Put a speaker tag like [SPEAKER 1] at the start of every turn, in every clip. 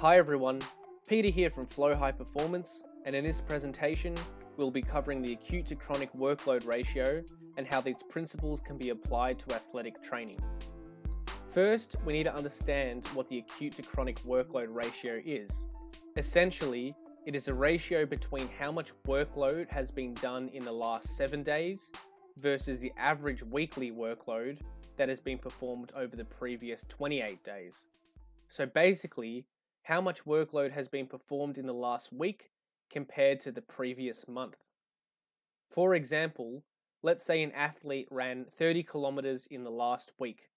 [SPEAKER 1] Hi everyone, Peter here from Flow High Performance, and in this presentation, we'll be covering the acute to chronic workload ratio and how these principles can be applied to athletic training. First, we need to understand what the acute to chronic workload ratio is. Essentially, it is a ratio between how much workload has been done in the last seven days versus the average weekly workload that has been performed over the previous 28 days. So basically, how much workload has been performed in the last week compared to the previous month. For example, let's say an athlete ran 30 kilometers in the last week,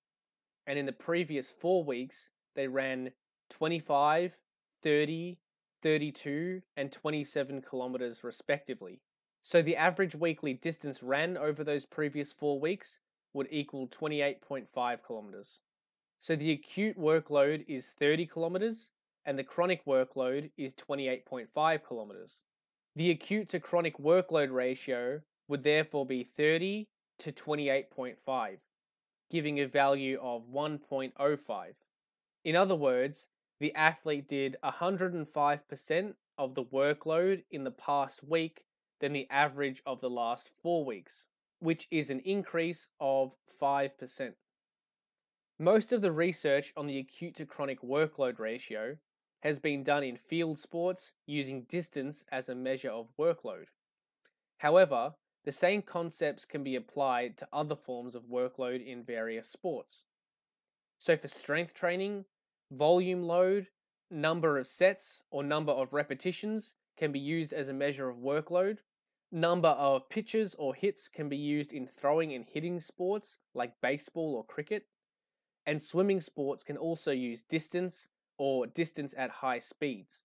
[SPEAKER 1] and in the previous four weeks, they ran 25, 30, 32, and 27 kilometers respectively. So the average weekly distance ran over those previous four weeks would equal 28.5 kilometers. So the acute workload is 30 kilometers and the chronic workload is 28.5 kilometers. The acute to chronic workload ratio would therefore be 30 to 28.5, giving a value of 1.05. In other words, the athlete did 105% of the workload in the past week than the average of the last four weeks, which is an increase of 5%. Most of the research on the acute to chronic workload ratio has been done in field sports using distance as a measure of workload. However, the same concepts can be applied to other forms of workload in various sports. So, for strength training, volume load, number of sets, or number of repetitions can be used as a measure of workload. Number of pitches or hits can be used in throwing and hitting sports like baseball or cricket. And swimming sports can also use distance or distance at high speeds.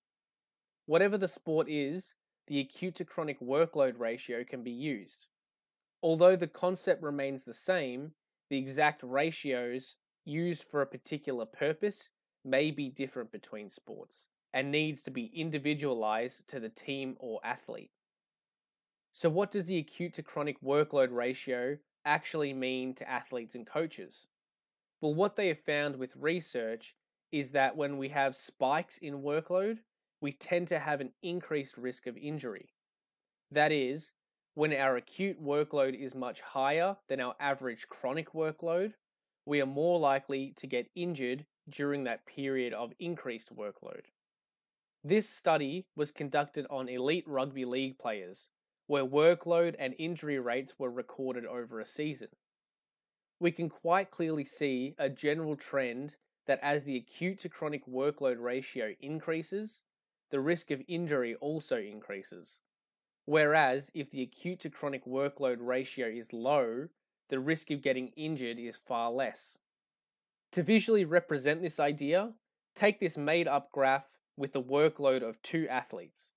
[SPEAKER 1] Whatever the sport is, the acute to chronic workload ratio can be used. Although the concept remains the same, the exact ratios used for a particular purpose may be different between sports and needs to be individualized to the team or athlete. So, what does the acute to chronic workload ratio actually mean to athletes and coaches? Well, what they have found with research is that when we have spikes in workload, we tend to have an increased risk of injury. That is, when our acute workload is much higher than our average chronic workload, we are more likely to get injured during that period of increased workload. This study was conducted on elite rugby league players, where workload and injury rates were recorded over a season. We can quite clearly see a general trend that as the acute to chronic workload ratio increases, the risk of injury also increases. Whereas if the acute to chronic workload ratio is low, the risk of getting injured is far less. To visually represent this idea, take this made up graph with the workload of two athletes.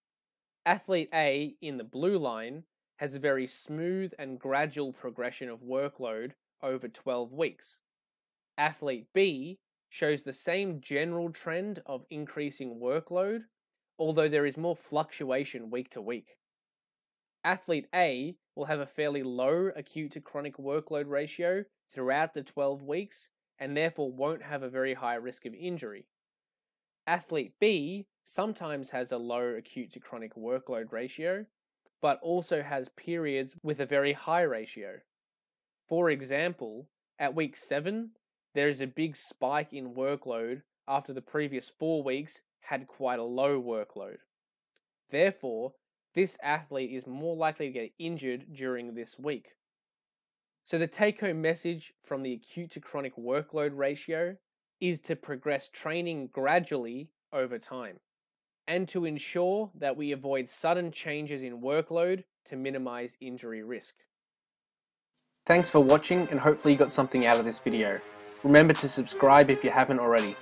[SPEAKER 1] Athlete A in the blue line has a very smooth and gradual progression of workload over 12 weeks. Athlete B shows the same general trend of increasing workload, although there is more fluctuation week to week. Athlete A will have a fairly low acute to chronic workload ratio throughout the 12 weeks and therefore won't have a very high risk of injury. Athlete B sometimes has a low acute to chronic workload ratio, but also has periods with a very high ratio. For example, at week 7, there is a big spike in workload after the previous four weeks had quite a low workload. Therefore, this athlete is more likely to get injured during this week. So, the take home message from the acute to chronic workload ratio is to progress training gradually over time and to ensure that we avoid sudden changes in workload to minimize injury risk. Thanks for watching and hopefully you got something out of this video. Remember to subscribe if you haven't already.